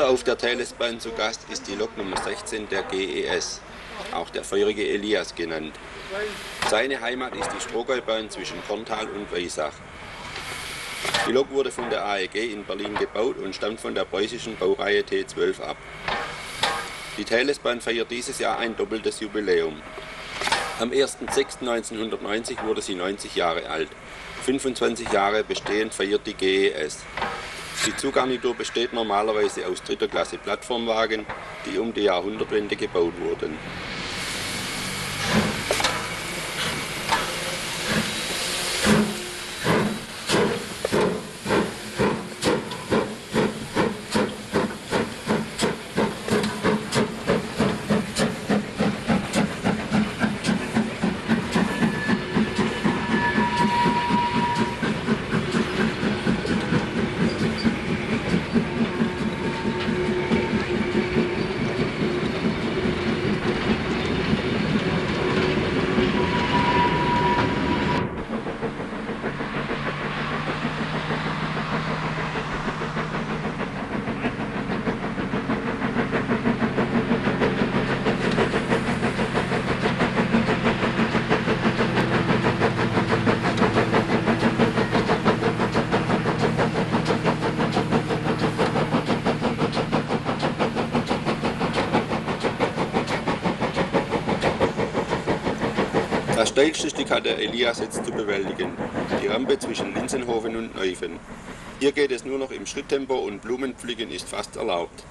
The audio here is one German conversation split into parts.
Öfter auf der Telesbahn zu Gast ist die Lok Nummer 16 der GES, auch der feurige Elias genannt. Seine Heimat ist die Strohgäubahn zwischen Korntal und Weisach. Die Lok wurde von der AEG in Berlin gebaut und stammt von der preußischen Baureihe T12 ab. Die Telesbahn feiert dieses Jahr ein doppeltes Jubiläum. Am 1.6.1990 wurde sie 90 Jahre alt. 25 Jahre bestehend feiert die GES. Die Zuggarnitur besteht normalerweise aus dritter Klasse Plattformwagen, die um die Jahrhundertwende gebaut wurden. Das steilste Stück hat der Elias jetzt zu bewältigen, die Rampe zwischen Linsenhofen und Neufen. Hier geht es nur noch im Schritttempo und Blumenpflücken ist fast erlaubt.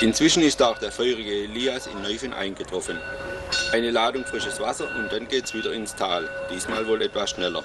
Inzwischen ist auch der feurige Elias in Neufen eingetroffen. Eine Ladung frisches Wasser und dann geht's wieder ins Tal. Diesmal wohl etwas schneller.